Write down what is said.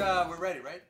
uh, we're ready, right?